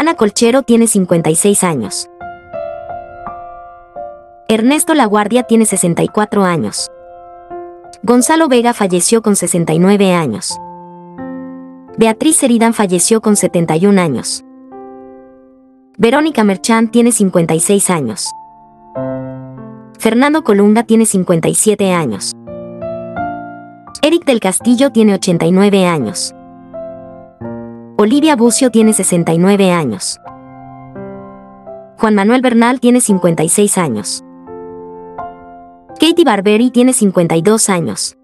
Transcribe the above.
Ana Colchero tiene 56 años. Ernesto Laguardia tiene 64 años. Gonzalo Vega falleció con 69 años. Beatriz Seridan falleció con 71 años. Verónica Merchán tiene 56 años. Fernando Colunga tiene 57 años. Eric del Castillo tiene 89 años. Olivia Bucio tiene 69 años. Juan Manuel Bernal tiene 56 años. Katie Barberi tiene 52 años.